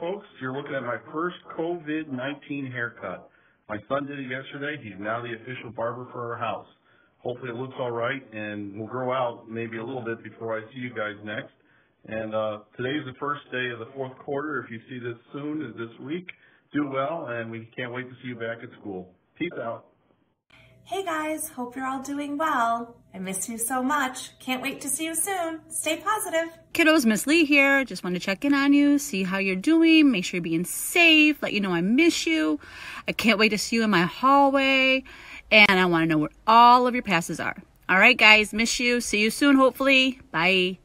Folks, you're looking at my first COVID-19 haircut. My son did it yesterday. He's now the official barber for our house. Hopefully it looks all right and will grow out maybe a little bit before I see you guys next. And uh, today's the first day of the fourth quarter. If you see this soon, this week, do well, and we can't wait to see you back at school. Peace out. Hey guys, hope you're all doing well. I miss you so much. Can't wait to see you soon. Stay positive. Kiddos, Miss Lee here. Just want to check in on you, see how you're doing, make sure you're being safe, let you know I miss you. I can't wait to see you in my hallway, and I want to know where all of your passes are. All right, guys, miss you. See you soon, hopefully. Bye.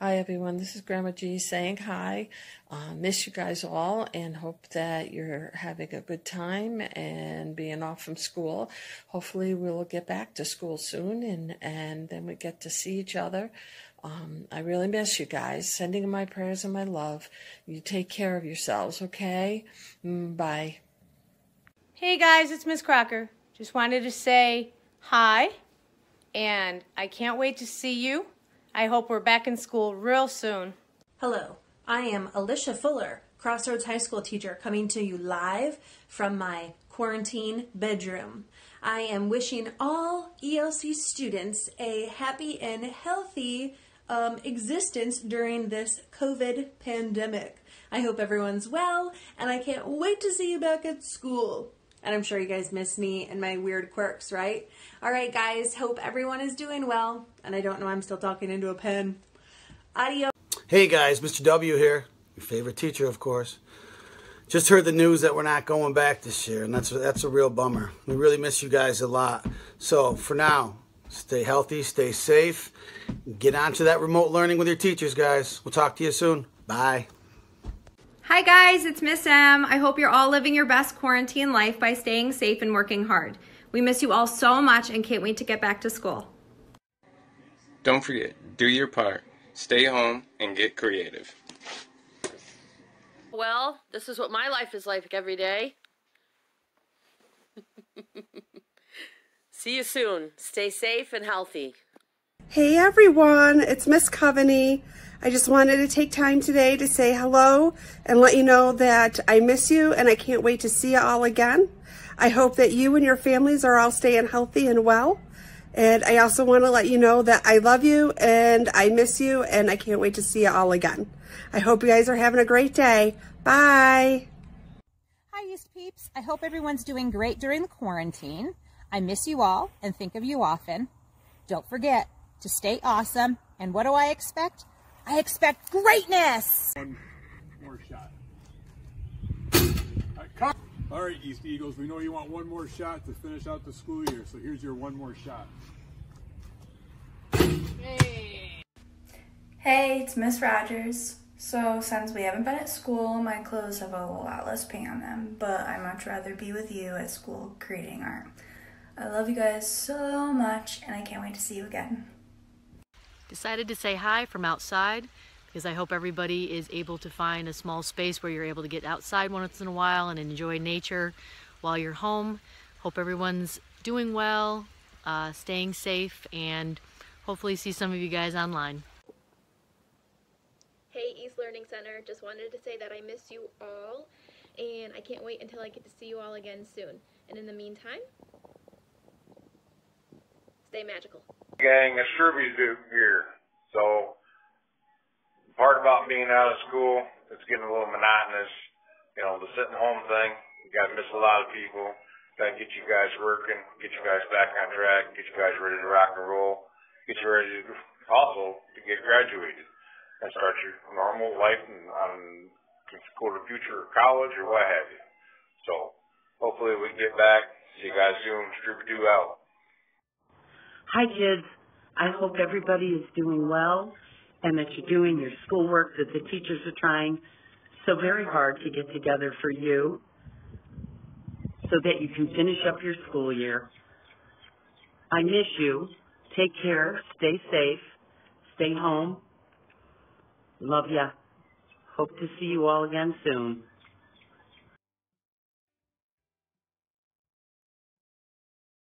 Hi, everyone. This is Grandma G saying hi. Uh, miss you guys all and hope that you're having a good time and being off from school. Hopefully, we'll get back to school soon and, and then we get to see each other. Um, I really miss you guys. Sending my prayers and my love. You take care of yourselves, okay? Mm, bye. Hey guys, it's Miss Crocker. Just wanted to say hi and I can't wait to see you. I hope we're back in school real soon. Hello, I am Alicia Fuller, Crossroads High School teacher, coming to you live from my quarantine bedroom. I am wishing all ELC students a happy and healthy um, existence during this COVID pandemic. I hope everyone's well, and I can't wait to see you back at school. And I'm sure you guys miss me and my weird quirks, right? All right, guys, hope everyone is doing well. And I don't know, I'm still talking into a pen. Adios. Hey, guys, Mr. W here, your favorite teacher, of course. Just heard the news that we're not going back this year, and that's, that's a real bummer. We really miss you guys a lot. So, for now, stay healthy, stay safe, get on to that remote learning with your teachers, guys. We'll talk to you soon. Bye. Hi guys, it's Miss M. I hope you're all living your best quarantine life by staying safe and working hard. We miss you all so much and can't wait to get back to school. Don't forget, do your part. Stay home and get creative. Well, this is what my life is like every day. See you soon. Stay safe and healthy. Hey everyone, it's Miss Coveney. I just wanted to take time today to say hello and let you know that I miss you and I can't wait to see you all again. I hope that you and your families are all staying healthy and well. And I also want to let you know that I love you and I miss you and I can't wait to see you all again. I hope you guys are having a great day. Bye. Hi, East Peeps. I hope everyone's doing great during the quarantine. I miss you all and think of you often. Don't forget to stay awesome. And what do I expect? I expect greatness. One more shot. All right, East Eagles, we know you want one more shot to finish out the school year, so here's your one more shot. Hey. Hey, it's Miss Rodgers. So, since we haven't been at school, my clothes have a lot less paint on them, but I'd much rather be with you at school creating art. I love you guys so much, and I can't wait to see you again. Decided to say hi from outside because I hope everybody is able to find a small space where you're able to get outside once in a while and enjoy nature while you're home. Hope everyone's doing well, uh, staying safe, and hopefully see some of you guys online. Hey East Learning Center, just wanted to say that I miss you all and I can't wait until I get to see you all again soon. And in the meantime, stay magical gang, Duke here. So, part about being out of school, it's getting a little monotonous. You know, the sitting home thing, you gotta miss a lot of people. Gotta get you guys working, get you guys back on track, get you guys ready to rock and roll, get you ready to also to get graduated and start your normal life and on go to future college or what have you. So, hopefully we can get back. See you guys soon. Stroopy Doo out. Hi, kids. I hope everybody is doing well and that you're doing your schoolwork, that the teachers are trying so very hard to get together for you so that you can finish up your school year. I miss you. Take care. Stay safe. Stay home. Love ya. Hope to see you all again soon.